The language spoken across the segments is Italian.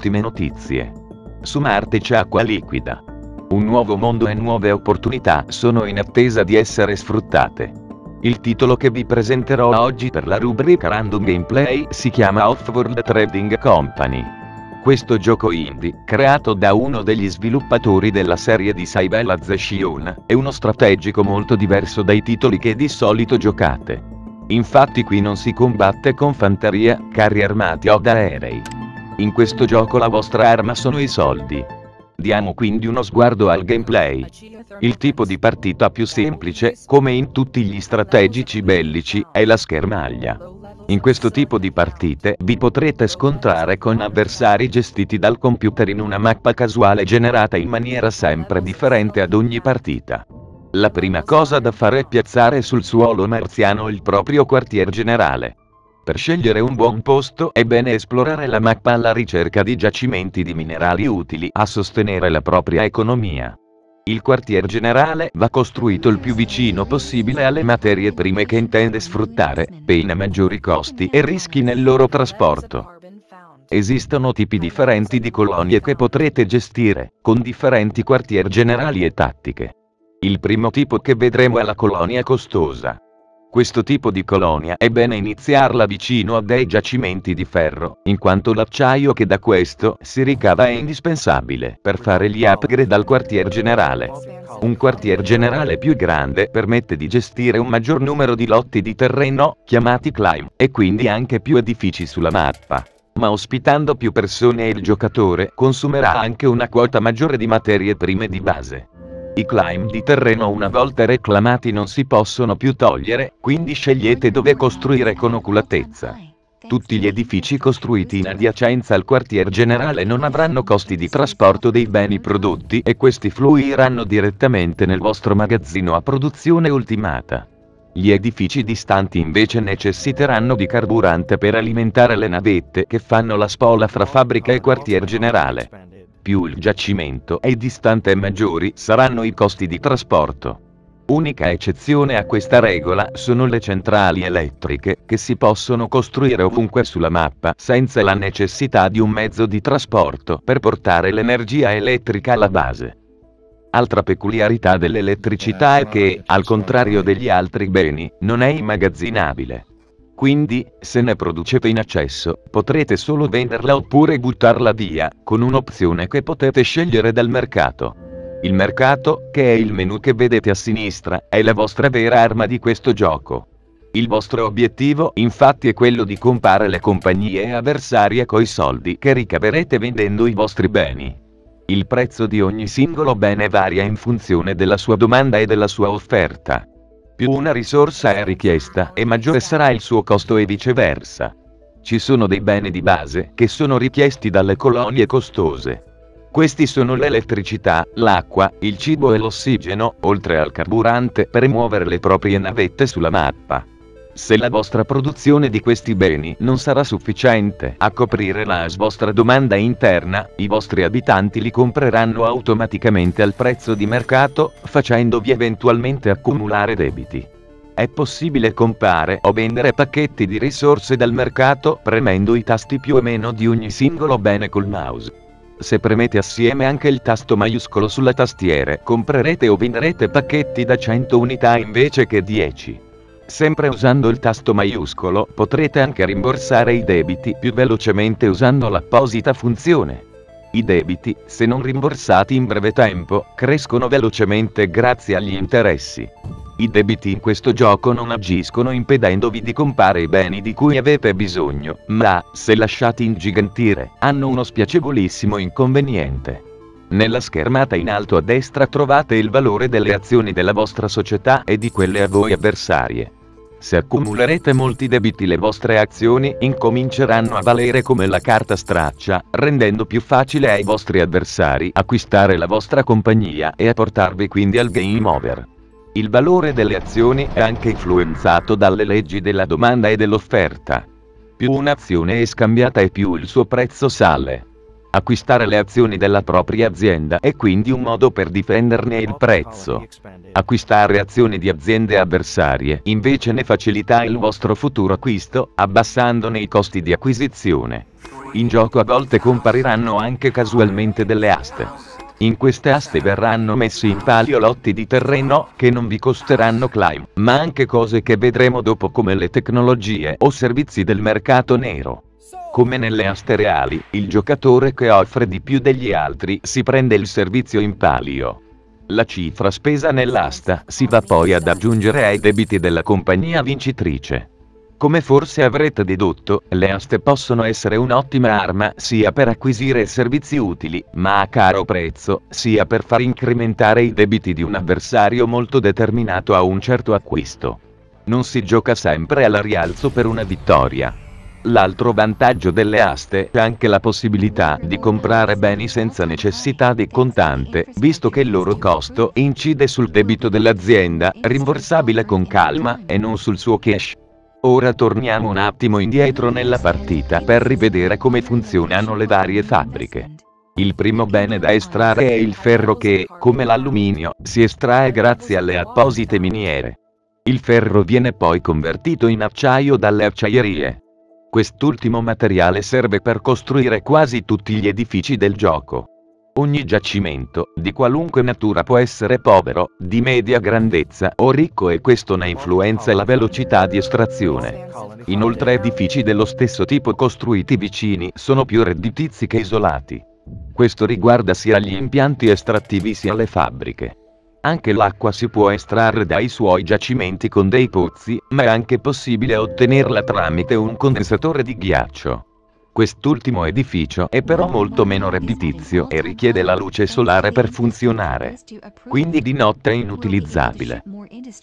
ottime notizie. Su Marte c'è acqua liquida. Un nuovo mondo e nuove opportunità sono in attesa di essere sfruttate. Il titolo che vi presenterò oggi per la rubrica Random Gameplay si chiama Offworld Trading Company. Questo gioco indie, creato da uno degli sviluppatori della serie di Civilization, è uno strategico molto diverso dai titoli che di solito giocate. Infatti qui non si combatte con fanteria, carri armati o da aerei. In questo gioco la vostra arma sono i soldi. Diamo quindi uno sguardo al gameplay. Il tipo di partita più semplice, come in tutti gli strategici bellici, è la schermaglia. In questo tipo di partite vi potrete scontrare con avversari gestiti dal computer in una mappa casuale generata in maniera sempre differente ad ogni partita. La prima cosa da fare è piazzare sul suolo marziano il proprio quartier generale. Per scegliere un buon posto è bene esplorare la mappa alla ricerca di giacimenti di minerali utili a sostenere la propria economia. Il quartier generale va costruito il più vicino possibile alle materie prime che intende sfruttare, pena maggiori costi e rischi nel loro trasporto. Esistono tipi differenti di colonie che potrete gestire, con differenti quartier generali e tattiche. Il primo tipo che vedremo è la colonia costosa. Questo tipo di colonia è bene iniziarla vicino a dei giacimenti di ferro, in quanto l'acciaio che da questo si ricava è indispensabile per fare gli upgrade al quartier generale. Un quartier generale più grande permette di gestire un maggior numero di lotti di terreno, chiamati climb, e quindi anche più edifici sulla mappa. Ma ospitando più persone il giocatore consumerà anche una quota maggiore di materie prime di base. I climb di terreno una volta reclamati non si possono più togliere, quindi scegliete dove costruire con oculatezza. Tutti gli edifici costruiti in adiacenza al quartier generale non avranno costi di trasporto dei beni prodotti e questi fluiranno direttamente nel vostro magazzino a produzione ultimata. Gli edifici distanti invece necessiteranno di carburante per alimentare le navette che fanno la spola fra fabbrica e quartier generale più il giacimento è distante e maggiori saranno i costi di trasporto. Unica eccezione a questa regola sono le centrali elettriche, che si possono costruire ovunque sulla mappa senza la necessità di un mezzo di trasporto per portare l'energia elettrica alla base. Altra peculiarità dell'elettricità è che, al contrario degli altri beni, non è immagazzinabile. Quindi, se ne producete in eccesso, potrete solo venderla oppure buttarla via, con un'opzione che potete scegliere dal mercato. Il mercato, che è il menu che vedete a sinistra, è la vostra vera arma di questo gioco. Il vostro obiettivo, infatti, è quello di compare le compagnie avversarie coi soldi che ricaverete vendendo i vostri beni. Il prezzo di ogni singolo bene varia in funzione della sua domanda e della sua offerta. Più una risorsa è richiesta e maggiore sarà il suo costo e viceversa. Ci sono dei beni di base che sono richiesti dalle colonie costose. Questi sono l'elettricità, l'acqua, il cibo e l'ossigeno, oltre al carburante per muovere le proprie navette sulla mappa. Se la vostra produzione di questi beni non sarà sufficiente a coprire la vostra domanda interna, i vostri abitanti li compreranno automaticamente al prezzo di mercato, facendovi eventualmente accumulare debiti. È possibile comprare o vendere pacchetti di risorse dal mercato premendo i tasti più o meno di ogni singolo bene col mouse. Se premete assieme anche il tasto maiuscolo sulla tastiera, comprerete o venderete pacchetti da 100 unità invece che 10. Sempre usando il tasto maiuscolo potrete anche rimborsare i debiti più velocemente usando l'apposita funzione. I debiti, se non rimborsati in breve tempo, crescono velocemente grazie agli interessi. I debiti in questo gioco non agiscono impedendovi di comprare i beni di cui avete bisogno, ma, se lasciati ingigantire, hanno uno spiacevolissimo inconveniente. Nella schermata in alto a destra trovate il valore delle azioni della vostra società e di quelle a voi avversarie. Se accumulerete molti debiti le vostre azioni incominceranno a valere come la carta straccia, rendendo più facile ai vostri avversari acquistare la vostra compagnia e a portarvi quindi al game over. Il valore delle azioni è anche influenzato dalle leggi della domanda e dell'offerta. Più un'azione è scambiata e più il suo prezzo sale. Acquistare le azioni della propria azienda è quindi un modo per difenderne il prezzo. Acquistare azioni di aziende avversarie invece ne facilita il vostro futuro acquisto, abbassandone i costi di acquisizione. In gioco a volte compariranno anche casualmente delle aste. In queste aste verranno messi in palio lotti di terreno che non vi costeranno climb, ma anche cose che vedremo dopo come le tecnologie o servizi del mercato nero. Come nelle aste reali, il giocatore che offre di più degli altri si prende il servizio in palio. La cifra spesa nell'asta si va poi ad aggiungere ai debiti della compagnia vincitrice. Come forse avrete dedotto, le aste possono essere un'ottima arma sia per acquisire servizi utili, ma a caro prezzo, sia per far incrementare i debiti di un avversario molto determinato a un certo acquisto. Non si gioca sempre alla rialzo per una vittoria. L'altro vantaggio delle aste è anche la possibilità di comprare beni senza necessità di contante, visto che il loro costo incide sul debito dell'azienda, rimborsabile con calma, e non sul suo cash. Ora torniamo un attimo indietro nella partita per rivedere come funzionano le varie fabbriche. Il primo bene da estrarre è il ferro che, come l'alluminio, si estrae grazie alle apposite miniere. Il ferro viene poi convertito in acciaio dalle acciaierie. Quest'ultimo materiale serve per costruire quasi tutti gli edifici del gioco. Ogni giacimento, di qualunque natura può essere povero, di media grandezza o ricco e questo ne influenza la velocità di estrazione. Inoltre edifici dello stesso tipo costruiti vicini sono più redditizi che isolati. Questo riguarda sia gli impianti estrattivi sia le fabbriche. Anche l'acqua si può estrarre dai suoi giacimenti con dei pozzi, ma è anche possibile ottenerla tramite un condensatore di ghiaccio. Quest'ultimo edificio è però molto meno redditizio e richiede la luce solare per funzionare. Quindi di notte è inutilizzabile.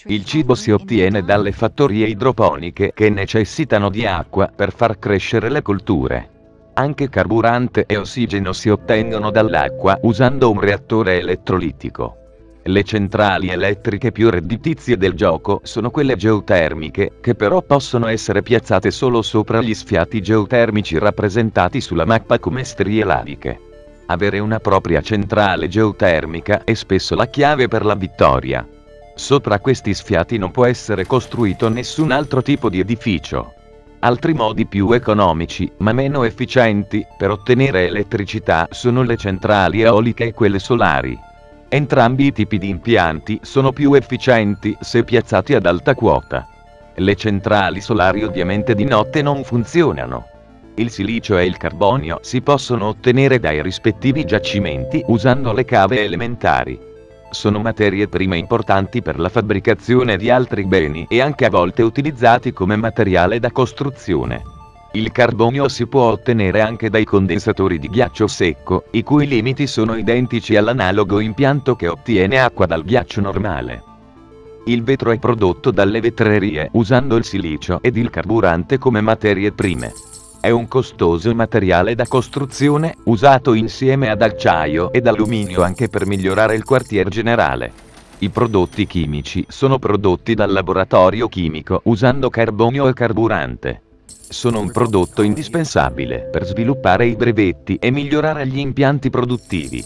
Il cibo si ottiene dalle fattorie idroponiche che necessitano di acqua per far crescere le colture. Anche carburante e ossigeno si ottengono dall'acqua usando un reattore elettrolitico. Le centrali elettriche più redditizie del gioco sono quelle geotermiche, che però possono essere piazzate solo sopra gli sfiati geotermici rappresentati sulla mappa come strie laviche. Avere una propria centrale geotermica è spesso la chiave per la vittoria. Sopra questi sfiati non può essere costruito nessun altro tipo di edificio. Altri modi più economici, ma meno efficienti, per ottenere elettricità sono le centrali eoliche e quelle solari. Entrambi i tipi di impianti sono più efficienti se piazzati ad alta quota. Le centrali solari ovviamente di notte non funzionano. Il silicio e il carbonio si possono ottenere dai rispettivi giacimenti usando le cave elementari. Sono materie prime importanti per la fabbricazione di altri beni e anche a volte utilizzati come materiale da costruzione. Il carbonio si può ottenere anche dai condensatori di ghiaccio secco, i cui limiti sono identici all'analogo impianto che ottiene acqua dal ghiaccio normale. Il vetro è prodotto dalle vetrerie usando il silicio ed il carburante come materie prime. È un costoso materiale da costruzione, usato insieme ad acciaio ed alluminio anche per migliorare il quartier generale. I prodotti chimici sono prodotti dal laboratorio chimico usando carbonio e carburante sono un prodotto indispensabile per sviluppare i brevetti e migliorare gli impianti produttivi.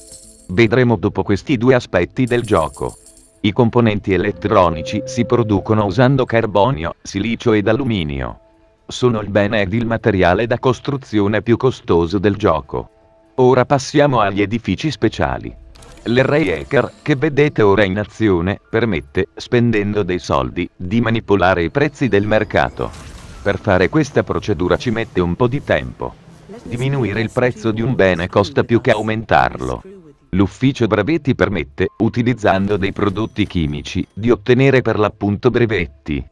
Vedremo dopo questi due aspetti del gioco. I componenti elettronici si producono usando carbonio, silicio ed alluminio. Sono il bene ed il materiale da costruzione più costoso del gioco. Ora passiamo agli edifici speciali. L'array hacker, che vedete ora in azione, permette, spendendo dei soldi, di manipolare i prezzi del mercato. Per fare questa procedura ci mette un po' di tempo. Diminuire il prezzo di un bene costa più che aumentarlo. L'ufficio brevetti permette, utilizzando dei prodotti chimici, di ottenere per l'appunto brevetti.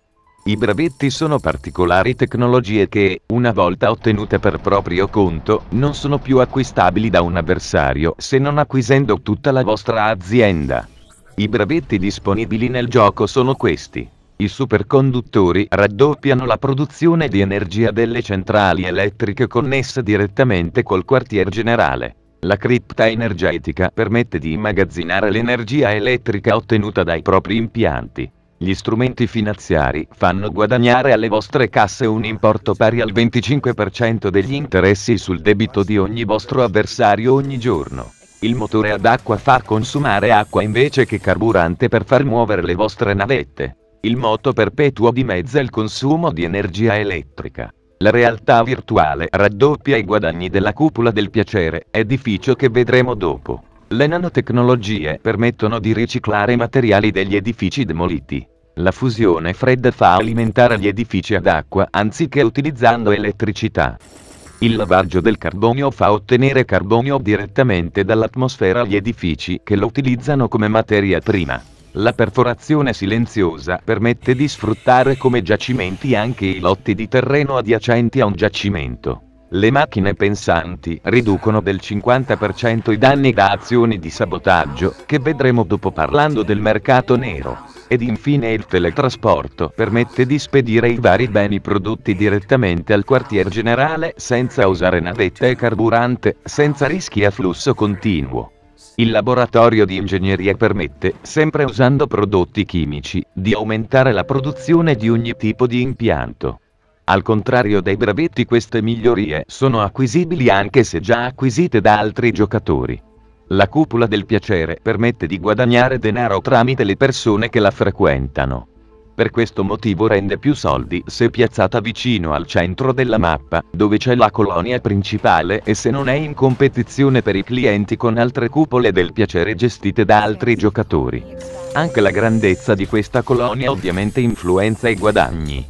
I brevetti sono particolari tecnologie che, una volta ottenute per proprio conto, non sono più acquistabili da un avversario se non acquisendo tutta la vostra azienda. I brevetti disponibili nel gioco sono questi. I superconduttori raddoppiano la produzione di energia delle centrali elettriche connesse direttamente col quartier generale. La cripta energetica permette di immagazzinare l'energia elettrica ottenuta dai propri impianti. Gli strumenti finanziari fanno guadagnare alle vostre casse un importo pari al 25% degli interessi sul debito di ogni vostro avversario ogni giorno. Il motore ad acqua fa consumare acqua invece che carburante per far muovere le vostre navette. Il moto perpetuo dimezza il consumo di energia elettrica. La realtà virtuale raddoppia i guadagni della cupola del piacere, edificio che vedremo dopo. Le nanotecnologie permettono di riciclare i materiali degli edifici demoliti. La fusione fredda fa alimentare gli edifici ad acqua anziché utilizzando elettricità. Il lavaggio del carbonio fa ottenere carbonio direttamente dall'atmosfera agli edifici che lo utilizzano come materia prima. La perforazione silenziosa permette di sfruttare come giacimenti anche i lotti di terreno adiacenti a un giacimento. Le macchine pensanti riducono del 50% i danni da azioni di sabotaggio, che vedremo dopo parlando del mercato nero. Ed infine il teletrasporto permette di spedire i vari beni prodotti direttamente al quartier generale senza usare navetta e carburante, senza rischi a flusso continuo. Il laboratorio di ingegneria permette, sempre usando prodotti chimici, di aumentare la produzione di ogni tipo di impianto. Al contrario dei brevetti queste migliorie sono acquisibili anche se già acquisite da altri giocatori. La cupola del piacere permette di guadagnare denaro tramite le persone che la frequentano. Per questo motivo rende più soldi se piazzata vicino al centro della mappa, dove c'è la colonia principale e se non è in competizione per i clienti con altre cupole del piacere gestite da altri giocatori. Anche la grandezza di questa colonia ovviamente influenza i guadagni.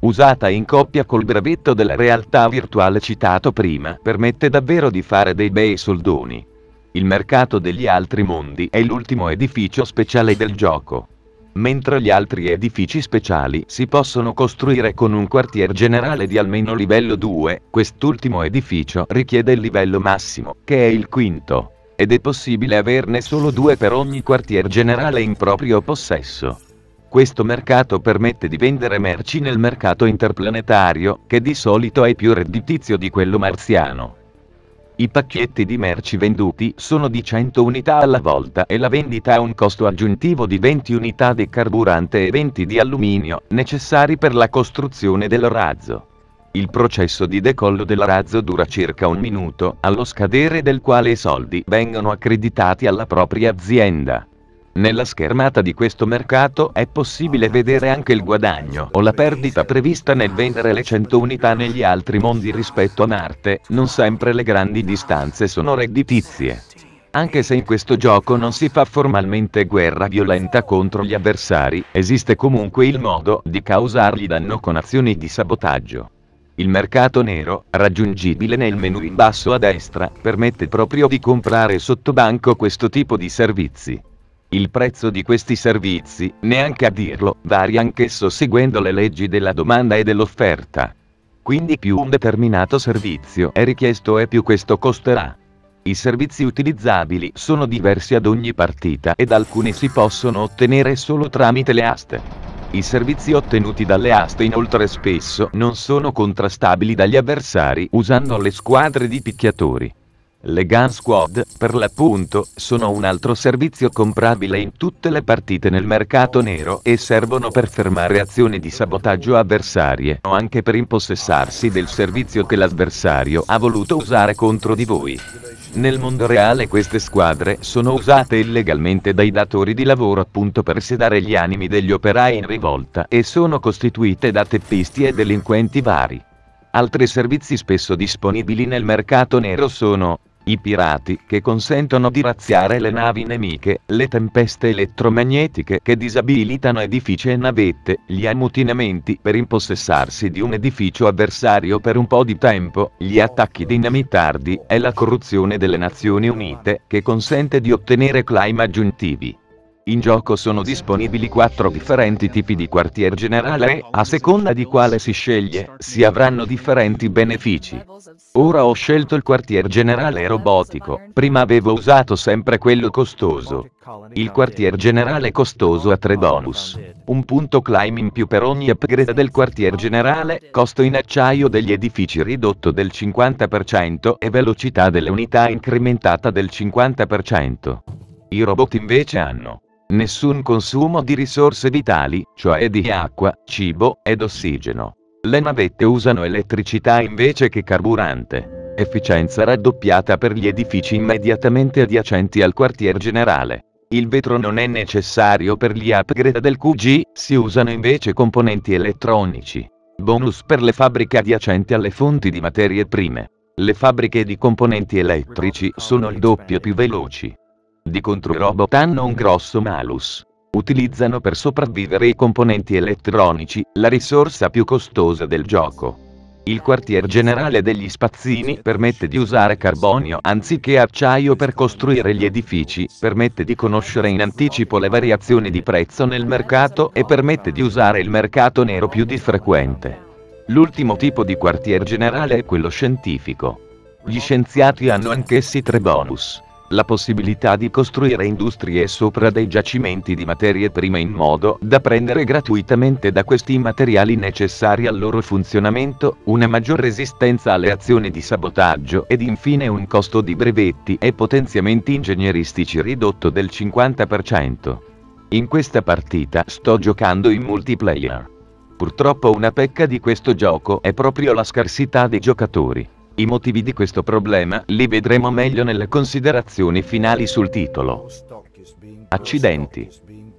Usata in coppia col brevetto della realtà virtuale citato prima, permette davvero di fare dei bei soldoni. Il mercato degli altri mondi è l'ultimo edificio speciale del gioco mentre gli altri edifici speciali si possono costruire con un quartier generale di almeno livello 2, quest'ultimo edificio richiede il livello massimo, che è il quinto, ed è possibile averne solo due per ogni quartier generale in proprio possesso. Questo mercato permette di vendere merci nel mercato interplanetario, che di solito è più redditizio di quello marziano. I pacchetti di merci venduti sono di 100 unità alla volta e la vendita ha un costo aggiuntivo di 20 unità di carburante e 20 di alluminio, necessari per la costruzione del razzo. Il processo di decollo del razzo dura circa un minuto, allo scadere del quale i soldi vengono accreditati alla propria azienda. Nella schermata di questo mercato è possibile vedere anche il guadagno o la perdita prevista nel vendere le 100 unità negli altri mondi rispetto a Marte, non sempre le grandi distanze sono redditizie. Anche se in questo gioco non si fa formalmente guerra violenta contro gli avversari, esiste comunque il modo di causargli danno con azioni di sabotaggio. Il mercato nero, raggiungibile nel menu in basso a destra, permette proprio di comprare sotto banco questo tipo di servizi. Il prezzo di questi servizi, neanche a dirlo, varia anch'esso seguendo le leggi della domanda e dell'offerta. Quindi più un determinato servizio è richiesto e più questo costerà. I servizi utilizzabili sono diversi ad ogni partita ed alcuni si possono ottenere solo tramite le aste. I servizi ottenuti dalle aste inoltre spesso non sono contrastabili dagli avversari usando le squadre di picchiatori. Le Gun Squad, per l'appunto, sono un altro servizio comprabile in tutte le partite nel mercato nero e servono per fermare azioni di sabotaggio avversarie o anche per impossessarsi del servizio che l'avversario ha voluto usare contro di voi. Nel mondo reale queste squadre sono usate illegalmente dai datori di lavoro appunto per sedare gli animi degli operai in rivolta e sono costituite da teppisti e delinquenti vari. Altri servizi spesso disponibili nel mercato nero sono i pirati, che consentono di razziare le navi nemiche, le tempeste elettromagnetiche che disabilitano edifici e navette, gli ammutinamenti per impossessarsi di un edificio avversario per un po' di tempo, gli attacchi dinamitardi e la corruzione delle Nazioni Unite, che consente di ottenere claim aggiuntivi. In gioco sono disponibili quattro differenti tipi di quartier generale e, a seconda di quale si sceglie, si avranno differenti benefici. Ora ho scelto il quartier generale robotico, prima avevo usato sempre quello costoso. Il quartier generale costoso ha tre bonus. Un punto climb in più per ogni upgrade del quartier generale, costo in acciaio degli edifici ridotto del 50% e velocità delle unità incrementata del 50%. I robot invece hanno Nessun consumo di risorse vitali, cioè di acqua, cibo ed ossigeno. Le navette usano elettricità invece che carburante. Efficienza raddoppiata per gli edifici immediatamente adiacenti al quartier generale. Il vetro non è necessario per gli upgrade del QG, si usano invece componenti elettronici. Bonus per le fabbriche adiacenti alle fonti di materie prime. Le fabbriche di componenti elettrici sono il doppio più veloci. Di contro i robot hanno un grosso malus. Utilizzano per sopravvivere i componenti elettronici, la risorsa più costosa del gioco. Il quartier generale degli spazzini permette di usare carbonio anziché acciaio per costruire gli edifici, permette di conoscere in anticipo le variazioni di prezzo nel mercato e permette di usare il mercato nero più di frequente. L'ultimo tipo di quartier generale è quello scientifico. Gli scienziati hanno anch'essi tre bonus la possibilità di costruire industrie sopra dei giacimenti di materie prime in modo da prendere gratuitamente da questi materiali necessari al loro funzionamento, una maggior resistenza alle azioni di sabotaggio ed infine un costo di brevetti e potenziamenti ingegneristici ridotto del 50%. In questa partita sto giocando in multiplayer. Purtroppo una pecca di questo gioco è proprio la scarsità dei giocatori. I motivi di questo problema li vedremo meglio nelle considerazioni finali sul titolo. Accidenti.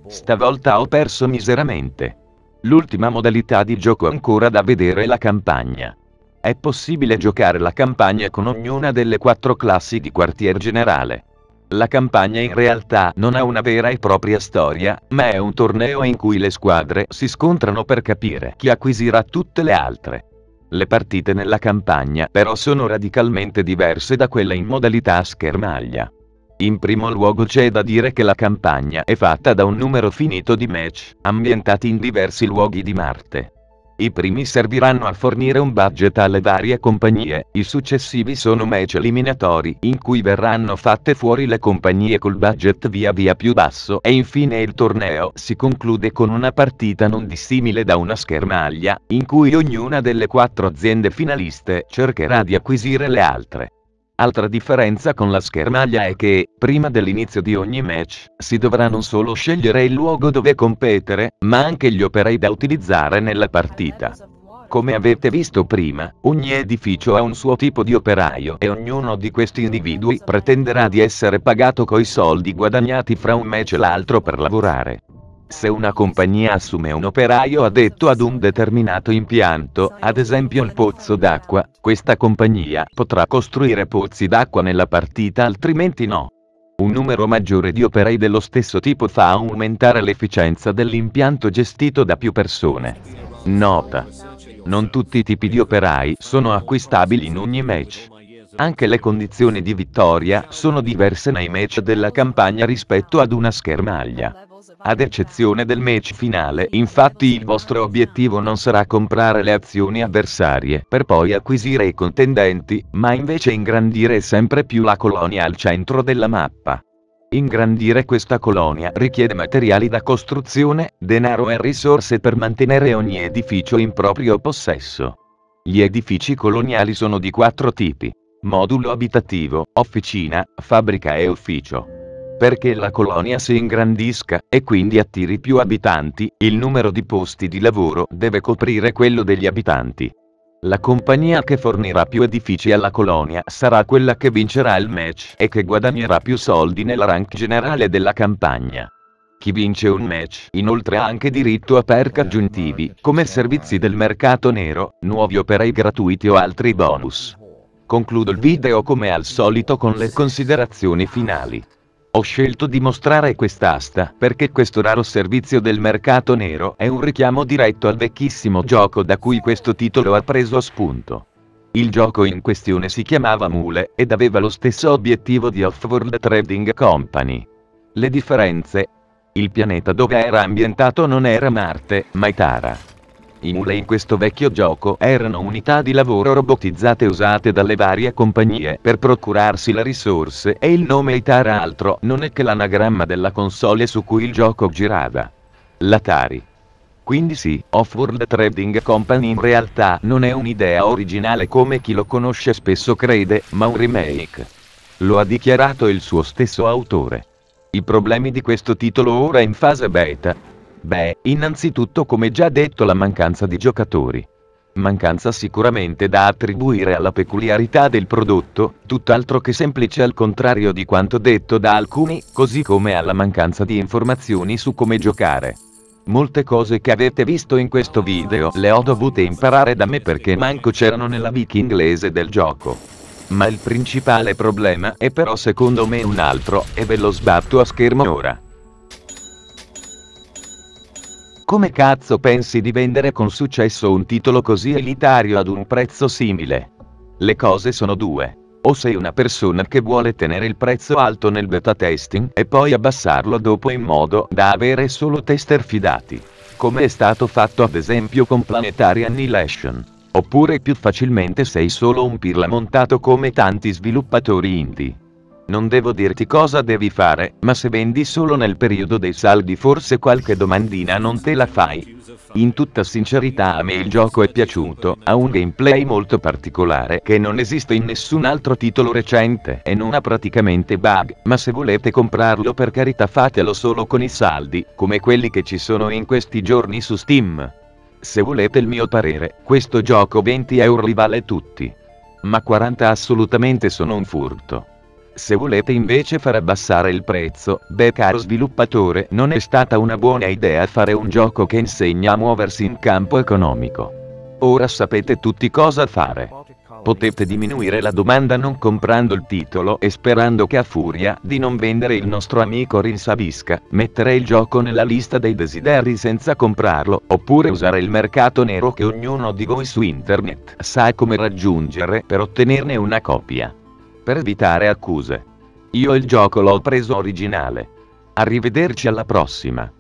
Stavolta ho perso miseramente. L'ultima modalità di gioco ancora da vedere è la campagna. È possibile giocare la campagna con ognuna delle quattro classi di quartier generale. La campagna in realtà non ha una vera e propria storia, ma è un torneo in cui le squadre si scontrano per capire chi acquisirà tutte le altre. Le partite nella campagna però sono radicalmente diverse da quelle in modalità schermaglia. In primo luogo c'è da dire che la campagna è fatta da un numero finito di match, ambientati in diversi luoghi di Marte. I primi serviranno a fornire un budget alle varie compagnie, i successivi sono match eliminatori, in cui verranno fatte fuori le compagnie col budget via via più basso e infine il torneo si conclude con una partita non dissimile da una schermaglia, in cui ognuna delle quattro aziende finaliste cercherà di acquisire le altre. Altra differenza con la schermaglia è che, prima dell'inizio di ogni match, si dovrà non solo scegliere il luogo dove competere, ma anche gli operai da utilizzare nella partita. Come avete visto prima, ogni edificio ha un suo tipo di operaio e ognuno di questi individui pretenderà di essere pagato coi soldi guadagnati fra un match e l'altro per lavorare. Se una compagnia assume un operaio addetto ad un determinato impianto, ad esempio il pozzo d'acqua, questa compagnia potrà costruire pozzi d'acqua nella partita altrimenti no. Un numero maggiore di operai dello stesso tipo fa aumentare l'efficienza dell'impianto gestito da più persone. Nota. Non tutti i tipi di operai sono acquistabili in ogni match. Anche le condizioni di vittoria sono diverse nei match della campagna rispetto ad una schermaglia. Ad eccezione del match finale, infatti il vostro obiettivo non sarà comprare le azioni avversarie per poi acquisire i contendenti, ma invece ingrandire sempre più la colonia al centro della mappa. Ingrandire questa colonia richiede materiali da costruzione, denaro e risorse per mantenere ogni edificio in proprio possesso. Gli edifici coloniali sono di quattro tipi. Modulo abitativo, officina, fabbrica e ufficio. Perché la colonia si ingrandisca, e quindi attiri più abitanti, il numero di posti di lavoro deve coprire quello degli abitanti. La compagnia che fornirà più edifici alla colonia sarà quella che vincerà il match e che guadagnerà più soldi nella rank generale della campagna. Chi vince un match inoltre ha anche diritto a perk aggiuntivi, come servizi del mercato nero, nuovi operai gratuiti o altri bonus. Concludo il video come al solito con le considerazioni finali. Ho scelto di mostrare quest'asta perché questo raro servizio del mercato nero è un richiamo diretto al vecchissimo gioco da cui questo titolo ha preso spunto. Il gioco in questione si chiamava Mule ed aveva lo stesso obiettivo di Offworld Trading Company. Le differenze? Il pianeta dove era ambientato non era Marte, ma Itara. I mule in questo vecchio gioco erano unità di lavoro robotizzate usate dalle varie compagnie per procurarsi le risorse e il nome Itara altro non è che l'anagramma della console su cui il gioco girava. L'Atari. Quindi sì, Off-World Trading Company in realtà non è un'idea originale come chi lo conosce spesso crede, ma un remake. Lo ha dichiarato il suo stesso autore. I problemi di questo titolo ora in fase beta, Beh, innanzitutto come già detto la mancanza di giocatori. Mancanza sicuramente da attribuire alla peculiarità del prodotto, tutt'altro che semplice al contrario di quanto detto da alcuni, così come alla mancanza di informazioni su come giocare. Molte cose che avete visto in questo video le ho dovute imparare da me perché manco c'erano nella wiki inglese del gioco. Ma il principale problema è però secondo me un altro, e ve lo sbatto a schermo ora. Come cazzo pensi di vendere con successo un titolo così elitario ad un prezzo simile? Le cose sono due. O sei una persona che vuole tenere il prezzo alto nel beta testing e poi abbassarlo dopo in modo da avere solo tester fidati. Come è stato fatto ad esempio con Planetary Annihilation. Oppure più facilmente sei solo un pirla montato come tanti sviluppatori indie. Non devo dirti cosa devi fare, ma se vendi solo nel periodo dei saldi forse qualche domandina non te la fai. In tutta sincerità a me il gioco è piaciuto, ha un gameplay molto particolare che non esiste in nessun altro titolo recente e non ha praticamente bug, ma se volete comprarlo per carità fatelo solo con i saldi, come quelli che ci sono in questi giorni su Steam. Se volete il mio parere, questo gioco 20 euro li vale tutti. Ma 40 assolutamente sono un furto. Se volete invece far abbassare il prezzo, beh caro sviluppatore, non è stata una buona idea fare un gioco che insegna a muoversi in campo economico. Ora sapete tutti cosa fare. Potete diminuire la domanda non comprando il titolo e sperando che a furia di non vendere il nostro amico rinsabisca, mettere il gioco nella lista dei desideri senza comprarlo, oppure usare il mercato nero che ognuno di voi su internet sa come raggiungere per ottenerne una copia per evitare accuse. Io il gioco l'ho preso originale. Arrivederci alla prossima.